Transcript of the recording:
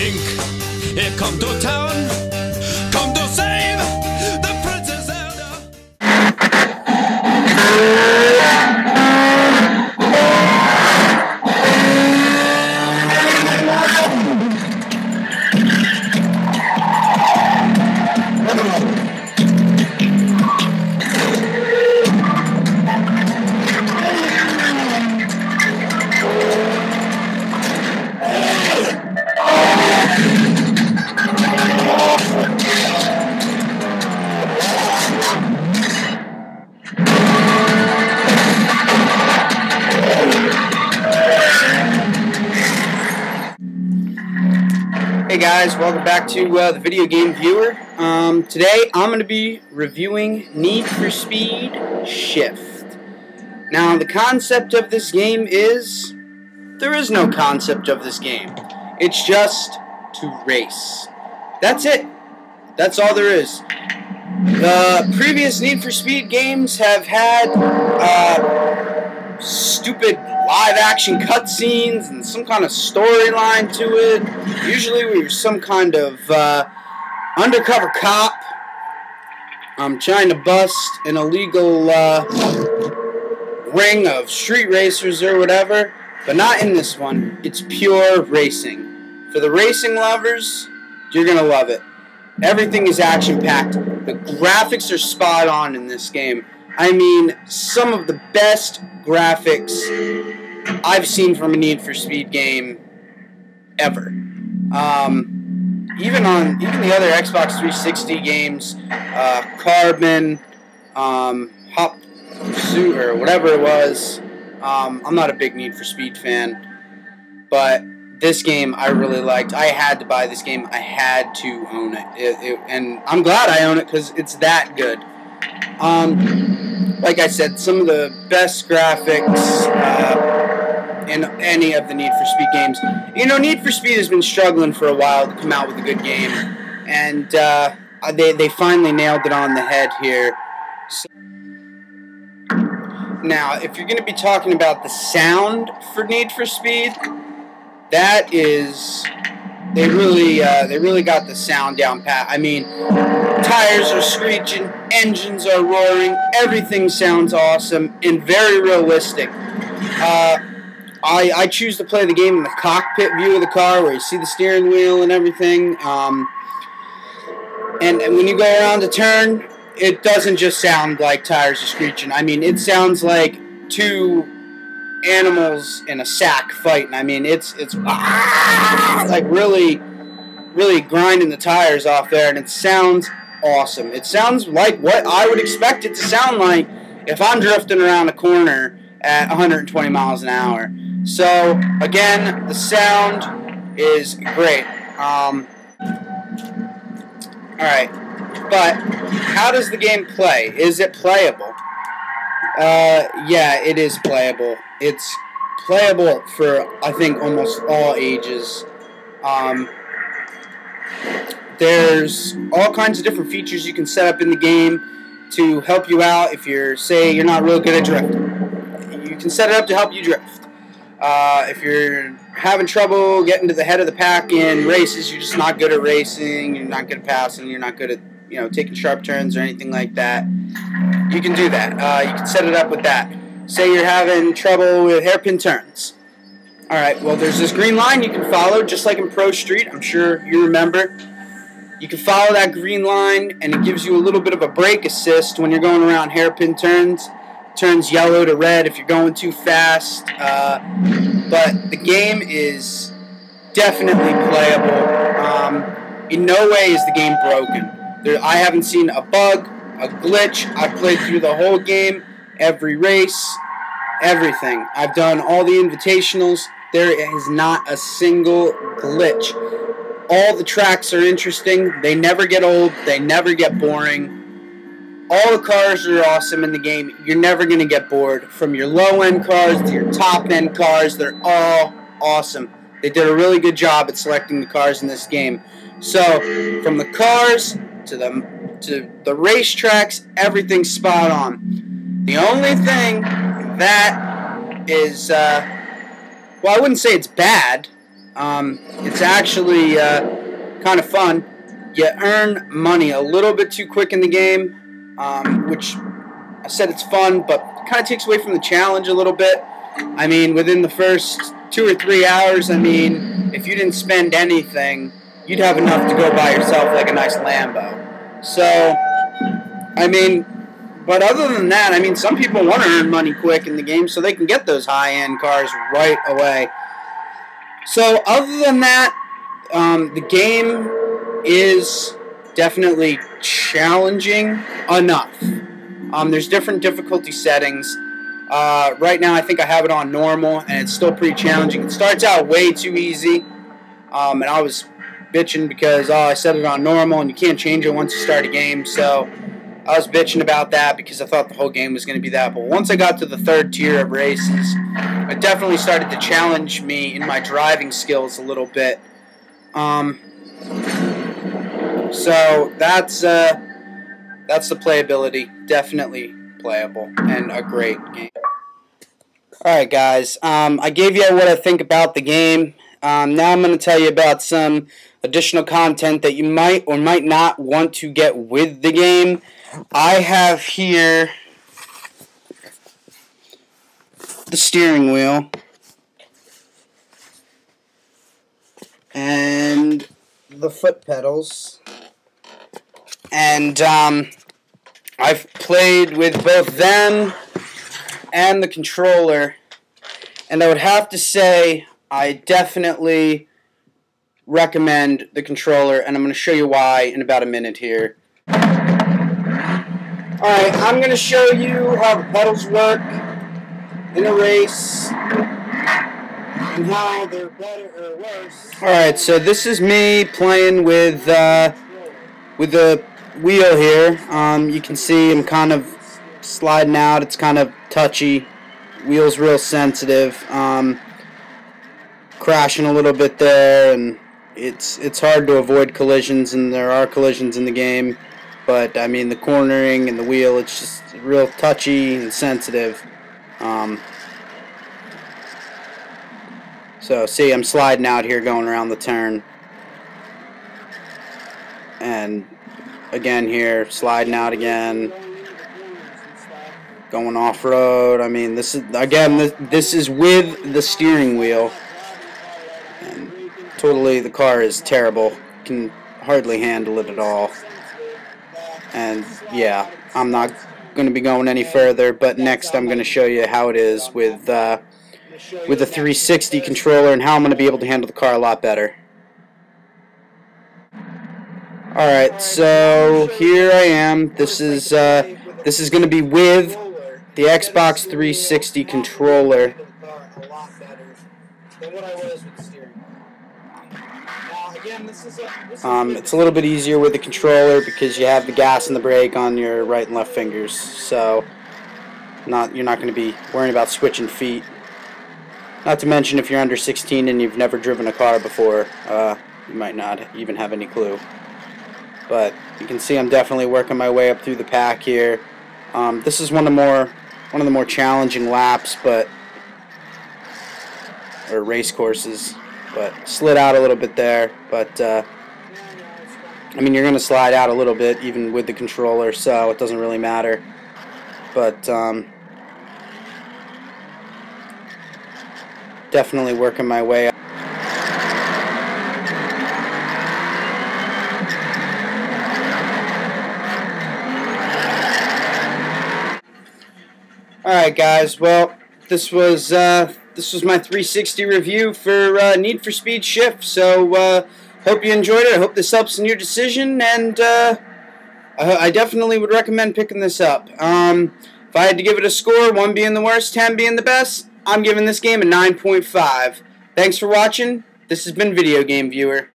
Link. Hier kommt O-Town. Guys, welcome back to uh, the Video Game Viewer. Um, today I'm going to be reviewing Need for Speed Shift. Now, the concept of this game is there is no concept of this game. It's just to race. That's it. That's all there is. The previous Need for Speed games have had uh, stupid live action cutscenes and some kind of storyline to it. Usually, we were some kind of uh, undercover cop I'm trying to bust an illegal uh, ring of street racers or whatever, but not in this one. It's pure racing. For the racing lovers, you're gonna love it. Everything is action packed. The graphics are spot on in this game. I mean, some of the best graphics I've seen from a Need for Speed game ever. Um, even on even the other Xbox 360 games, uh, Carbon, um, Hot Pursuit, or whatever it was. Um, I'm not a big Need for Speed fan, but this game I really liked. I had to buy this game. I had to own it, it, it and I'm glad I own it because it's that good. Um, like I said, some of the best graphics uh, in any of the Need for Speed games. You know, Need for Speed has been struggling for a while to come out with a good game, and uh, they they finally nailed it on the head here. So, now, if you're going to be talking about the sound for Need for Speed, that is they really uh, they really got the sound down pat. I mean, tires are screeching, engines are roaring, everything sounds awesome and very realistic. Uh, I I choose to play the game in the cockpit view of the car, where you see the steering wheel and everything. Um, and, and when you go around a turn, it doesn't just sound like tires are screeching. I mean, it sounds like two animals in a sack fighting. I mean, it's it's like really, really grinding the tires off there, and it sounds awesome. It sounds like what I would expect it to sound like if I'm drifting around a corner at 120 miles an hour. So again, the sound is great. Um, all right, but how does the game play? Is it playable? Uh, yeah, it is playable. It's playable for I think almost all ages. Um, there's all kinds of different features you can set up in the game to help you out if you're say you're not real good at drifting. You can set it up to help you drift. Uh, if you're having trouble getting to the head of the pack in races, you're just not good at racing, you're not good at passing, you're not good at you know taking sharp turns or anything like that. You can do that. Uh, you can set it up with that. Say you're having trouble with hairpin turns. All right. Well, there's this green line you can follow, just like in Pro Street. I'm sure you remember. You can follow that green line, and it gives you a little bit of a brake assist when you're going around hairpin turns. Turns yellow to red if you're going too fast. Uh, but the game is definitely playable. Um, in no way is the game broken. There, I haven't seen a bug, a glitch. I've played through the whole game, every race, everything. I've done all the invitationals. There is not a single glitch. All the tracks are interesting. They never get old. They never get boring. All the cars are awesome in the game. You're never going to get bored. From your low end cars to your top end cars, they're all awesome. They did a really good job at selecting the cars in this game. So, from the cars to the to the racetracks, everything's spot on. The only thing that is, uh, well, I wouldn't say it's bad, Um, it's actually uh, kind of fun. You earn money a little bit too quick in the game, um, which I said it's fun, but kind of takes away from the challenge a little bit. I mean, within the first two or three hours, I mean, if you didn't spend anything, you'd have enough to go buy yourself like a nice Lambo. So, I mean, but other than that, I mean, some people want to earn money quick in the game so they can get those high end cars right away. So, other than that, um, the game is definitely challenging enough. Um, there's different difficulty settings. Uh, right now, I think I have it on normal, and it's still pretty challenging. It starts out way too easy, um, and I was bitching because oh, I set it on normal, and you can't change it once you start a game. So I was bitching about that because I thought the whole game was going to be that. But once I got to the third tier of races, it definitely started to challenge me in my driving skills a little bit. Um, so that's uh, that's the playability. Definitely playable and a great game. Alright guys, um, I gave you what I think about the game. Um, now I'm going to tell you about some additional content that you might or might not want to get with the game. I have here the steering wheel. And the foot pedals. And um, I've played with both them and the controller, and I would have to say I definitely recommend the controller, and I'm going to show you why in about a minute here. Alright, I'm going to show you how the pedals work in a race and how they're better or worse. Alright, so this is me playing with uh, with the wheel here. Um, you can see I'm kind of sliding out. It's kind of touchy. Wheel's real sensitive. Um, crashing a little bit there, and it's it's hard to avoid collisions, and there are collisions in the game. But I mean, the cornering and the wheel, it's just real touchy and sensitive. Um, so see, I'm sliding out here, going around the turn, and again here, sliding out again, going off road. I mean, this is again, this, this is with the steering wheel, totally the car is terrible. Can hardly handle it at all. And yeah, I'm not going to be going any further. But next, I'm going to show you how it is with uh, with the 360 controller and how I'm going to be able to handle the car a lot better. Alright, so here I am. This is uh, this is going to be with the Xbox 360 controller. Um, it's a little bit easier with the controller because you have the gas and the brake on your right and left fingers, so not you're not going to be worrying about switching feet. Not to mention if you're under 16 and you've never driven a car before, uh, you might not even have any clue. But you can see I'm definitely working my way up through the pack here. Um, this is one of the more one of the more challenging laps, but or race courses, but slid out a little bit there. But uh, I mean, you're going to slide out a little bit even with the controller, so it doesn't really matter. But um, definitely working my way up. Alright guys, well, this was uh, this was my 360 review for uh, Need for Speed Shift, so uh, hope you enjoyed it. I hope this helps in your decision, and uh, I definitely would recommend picking this up. Um, if I had to give it a score, 1 being the worst, 10 being the best, I'm giving this game a 9.5. Thanks for watching. This has been Video Game Viewer.